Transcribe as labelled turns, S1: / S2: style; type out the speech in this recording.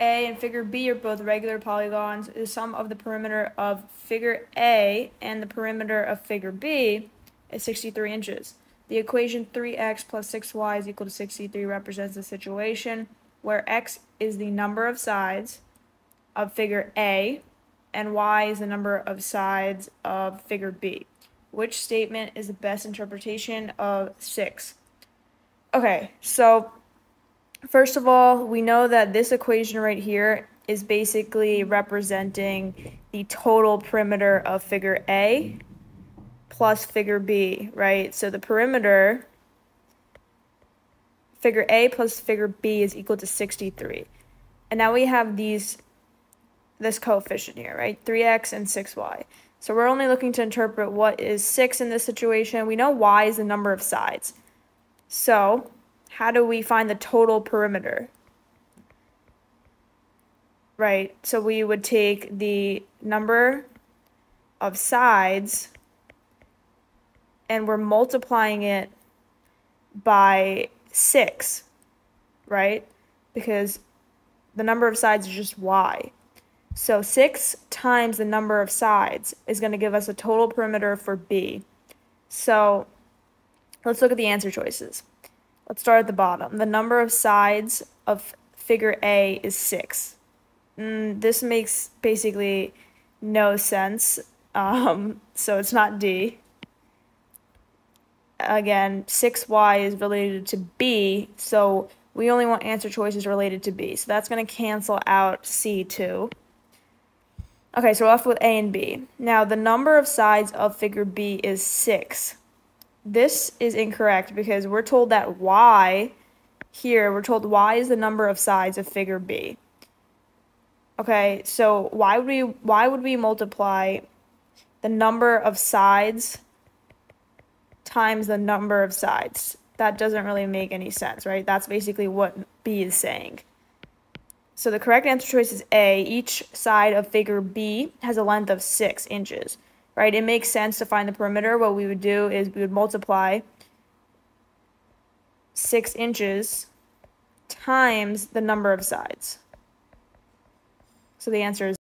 S1: A and figure B are both regular polygons, the sum of the perimeter of figure A and the perimeter of figure B is 63 inches. The equation 3x plus 6y is equal to 63 represents a situation where x is the number of sides of figure A and y is the number of sides of figure B. Which statement is the best interpretation of 6? Okay, so first of all, we know that this equation right here is basically representing the total perimeter of figure A plus figure B, right? So the perimeter, figure A plus figure B is equal to 63. And now we have these, this coefficient here, right? 3x and 6y. So we're only looking to interpret what is 6 in this situation. We know y is the number of sides. So how do we find the total perimeter? Right, so we would take the number of sides and we're multiplying it by 6, right? Because the number of sides is just y. So 6 times the number of sides is going to give us a total perimeter for B. So let's look at the answer choices. Let's start at the bottom. The number of sides of figure A is 6. Mm, this makes basically no sense, um, so it's not D again, 6y is related to b, so we only want answer choices related to b. So that's going to cancel out c2. Okay, so we're left with a and b. Now, the number of sides of figure b is 6. This is incorrect because we're told that y, here, we're told y is the number of sides of figure b. Okay, so why would we, why would we multiply the number of sides times the number of sides. That doesn't really make any sense, right? That's basically what B is saying. So the correct answer choice is A. Each side of figure B has a length of 6 inches, right? It makes sense to find the perimeter. What we would do is we would multiply 6 inches times the number of sides. So the answer is